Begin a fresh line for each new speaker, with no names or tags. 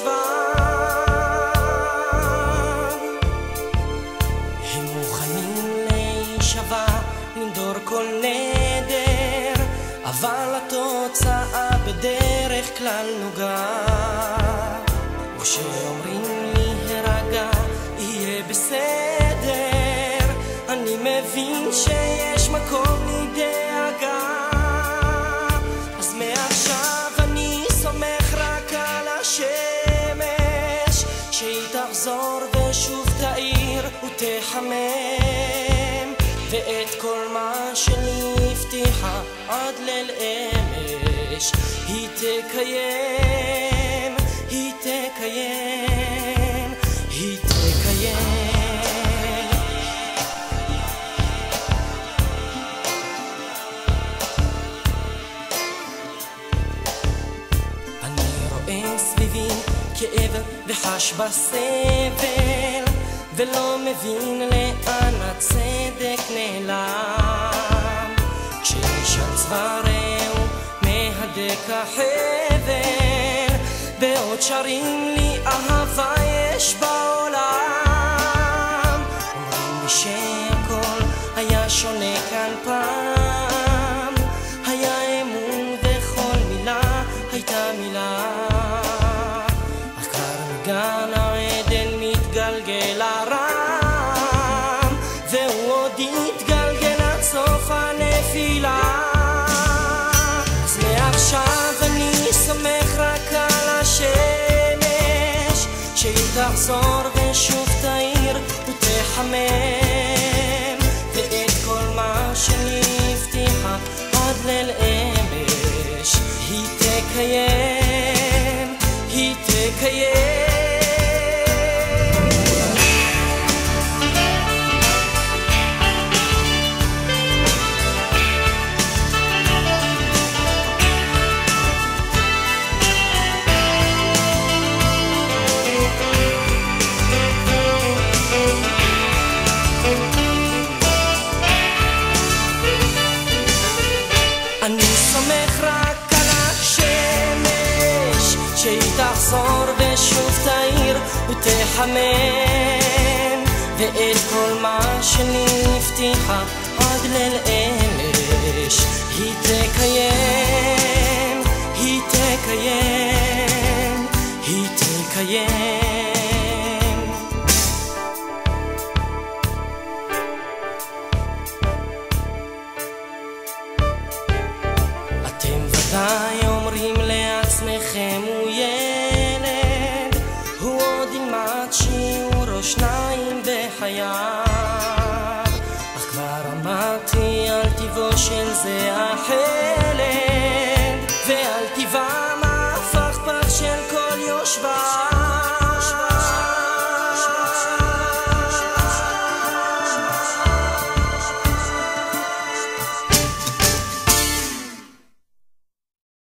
במחשבם הם מוכנים להישבע, לנדור כל נדר אבל התוצאה בדרך כלל נוגעת. וכשאומרים לי הרגע, יהיה בסדר אני מבין שיש מקום לידי תחזור ושוב תאיר ותחמם. ואת כל מה שלי הבטיחה עד ליל אמש היא תקיים, כאב וחש בסבל ולא מבין לאן הצדק נעלם. כשיש על צווארהו מהדק החבל בעוד שרים לי אהבה מגן העדן מתגלגל הרם. והוא עוד יתגלגל עד סוף הנפילה. אז מעכשיו אני סומך רק על השמש שהיא תחזור ושוב תאיר ותחמם. ואת כל מה הבטיחה עד ליל אמש היא תקיים, סומך רק על השמש שהיא תחזור ושוב תאיר ותחמם. ואת כל מה הבטיחה עד ליל אמש היא תקיים, בחייו אך כבר אמרתי על טיבו של זה אחר